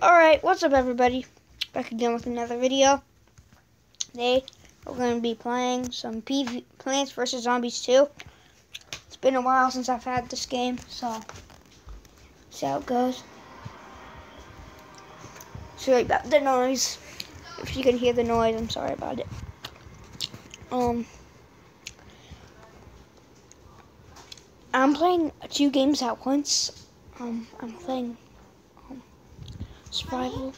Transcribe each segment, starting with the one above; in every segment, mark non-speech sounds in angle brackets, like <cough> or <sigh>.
Alright, what's up everybody? Back again with another video. Today we're going to be playing some PV Plants vs. Zombies 2. It's been a while since I've had this game, so see how it goes. Sorry about the noise. If you can hear the noise, I'm sorry about it. Um, I'm playing two games at once. Um, I'm playing Survival.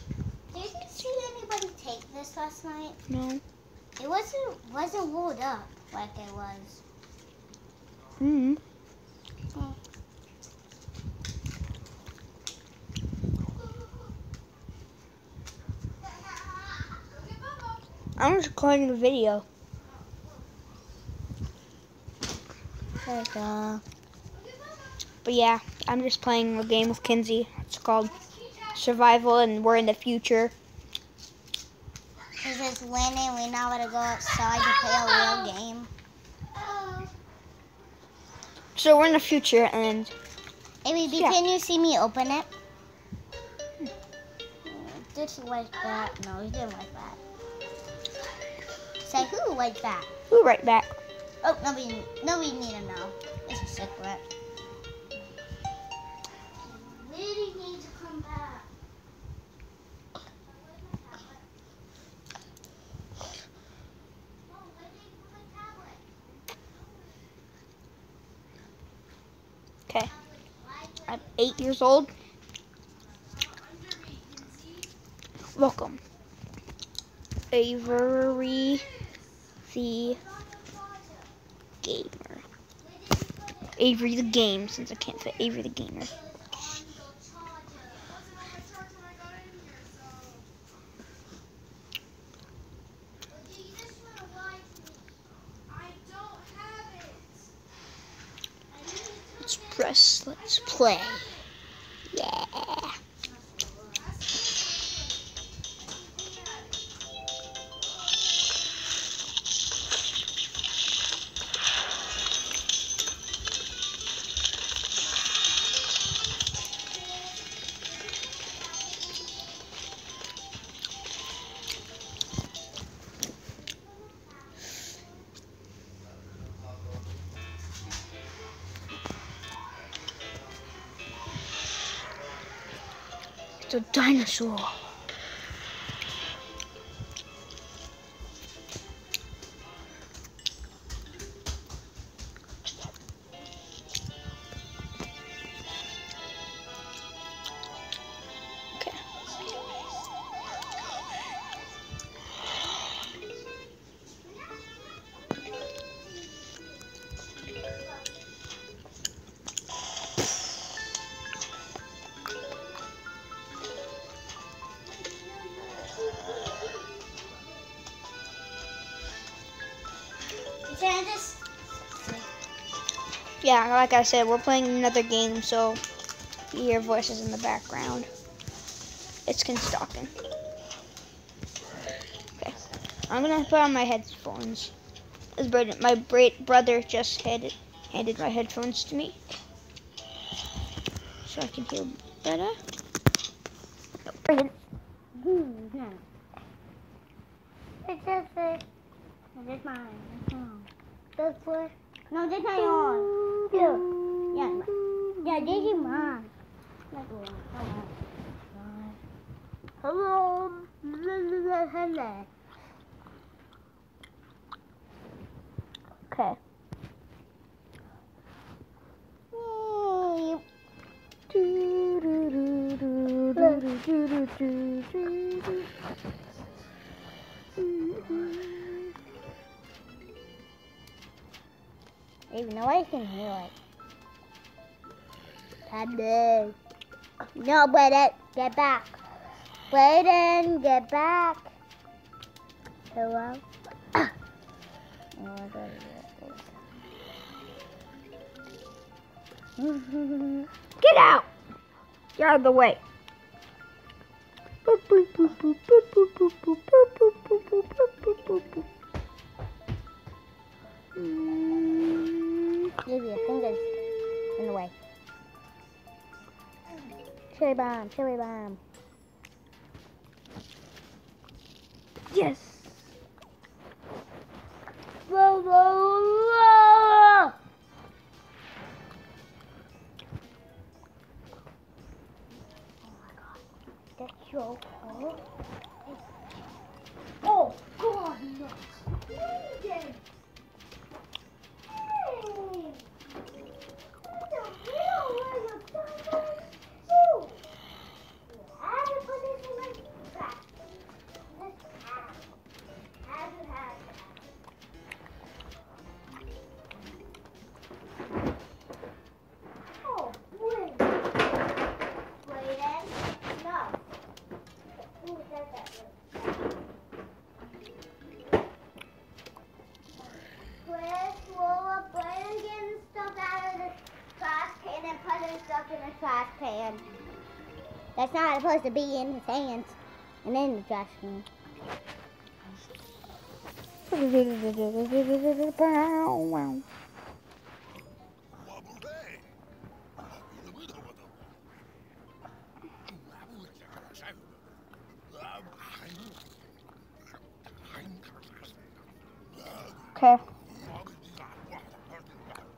Did you see anybody take this last night? No. It wasn't wasn't rolled up like it was. Mm hmm Oh. I'm just recording a video. But yeah, I'm just playing a game with Kinsey. It's called Survival, and we're in the future. Cause it's winning, we now gotta go outside to play a real game. So we're in the future, and Hey, baby, Yeah. can you see me open it? Hmm. Just like that. No, he didn't like that. Say who like that? we'll be right back. Oh, nobody, nobody need to know. It's a secret. Eight years old. Welcome. Avery the Gamer. Avery the Game, since I can't fit Avery the Gamer. Let's press, let's play. It's a dinosaur. Okay. Yeah, like I said, we're playing another game, so you hear voices in the background. It's stalking. Okay, I'm gonna put on my headphones. My brother just handed handed my headphones to me, so I can hear better. It's just it. Is mine. This one. No, this is yours. Here. Yeah. Yeah, this is mine. Hello. Hello. Okay. Even though I can hear it. Hello. No, Brayden, get back. Brayden, get back. Hello? Get <coughs> Get out! Get out of the way. Mm. Leave your fingers in the way. Cherry bomb, cherry bomb. Yes! Whoa, whoa, whoa! That's not supposed to be in his hands and in the trash can. Okay.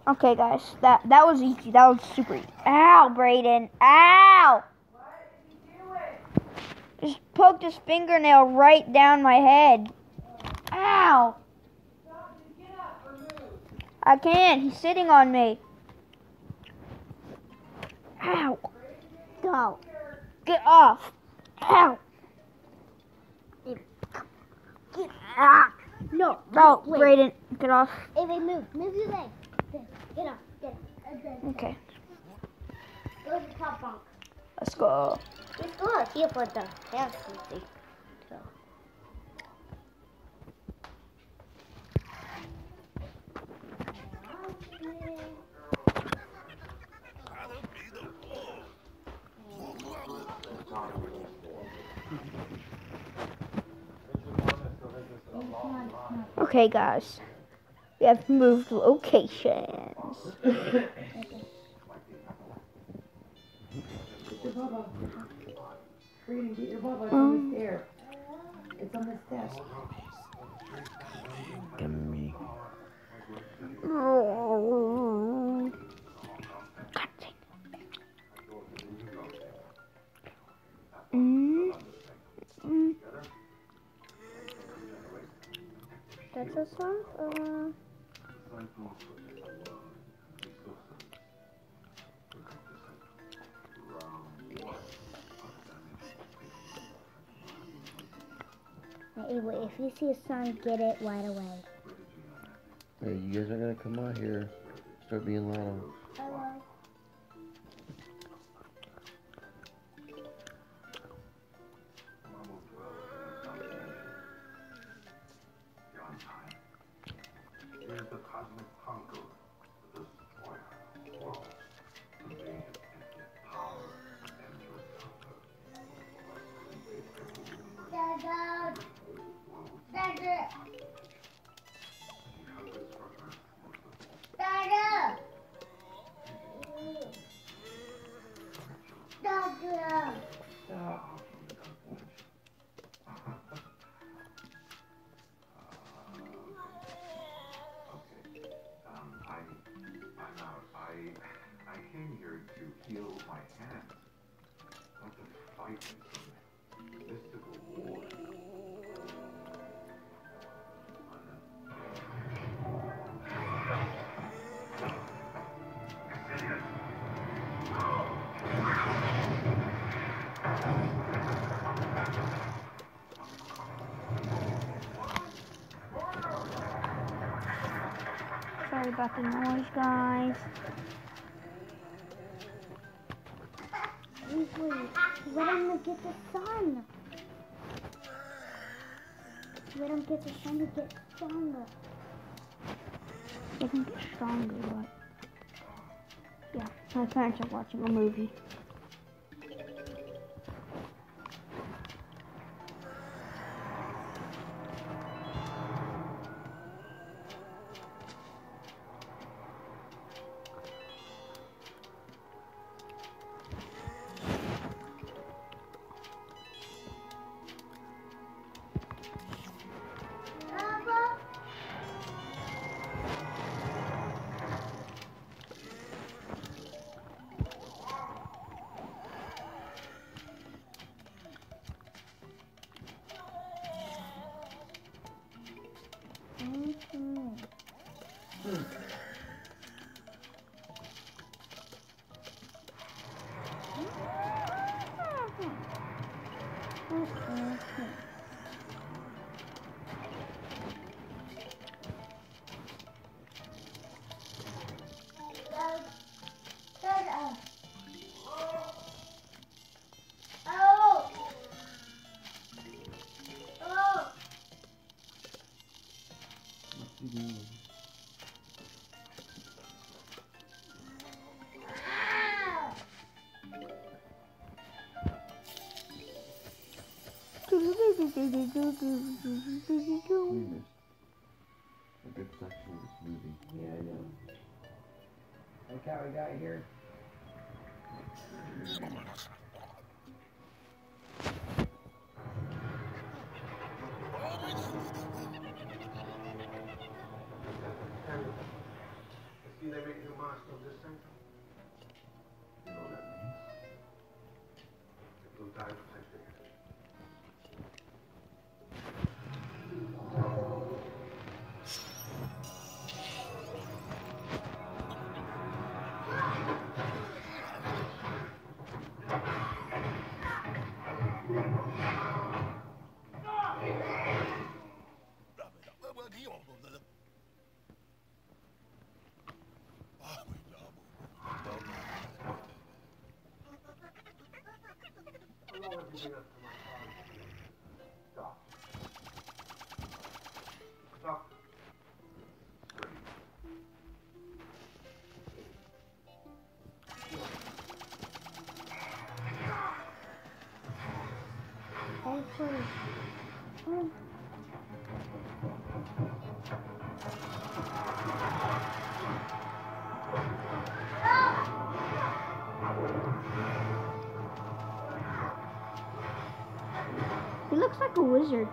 Okay, guys. That that was easy. That was super easy. Ow, Brayden. Ow! Poked his fingernail right down my head. Ow! I can't. He's sitting on me. Ow! Go. Get off. Ow! Ah! No. Oh, wait. Brayden, get off. Hey, wait, move. Move your leg. Get off. Get then Okay, Go to the top bunk. Let's go. Just go here for the house safety. So. Okay, guys. We have moved locations. <laughs> bubba. Get your bubba. It's on the stair. It's on the steps. Mm. Mm. That's a song. Uh, if you see a sign, get it right away. Hey, you guys are gonna come out here. Start being loud. Dada. To my hands, not to fight in some mystical war. sorry about the noise, guys. Let him get the sun. Let him get the sun to get stronger. They can get stronger, but yeah, my parents are watching a movie. How we got here. I He looks like a wizard.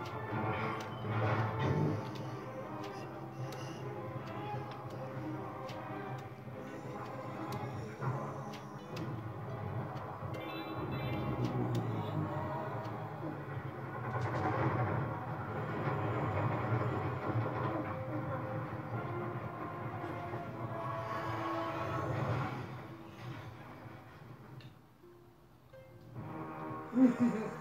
Mm-hmm. <laughs>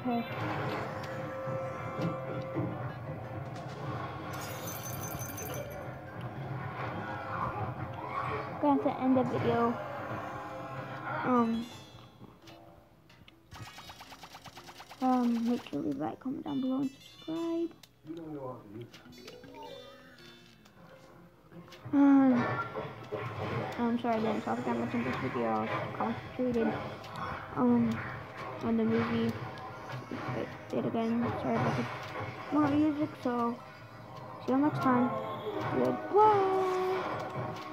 Okay. Going to end the video. Um. Um, make sure to leave a like, comment down below, and subscribe. Um, I'm sorry I didn't talk that much in this video. I was concentrated um, on the movie. But did again. Sorry about the more music. So, see you next time. Goodbye.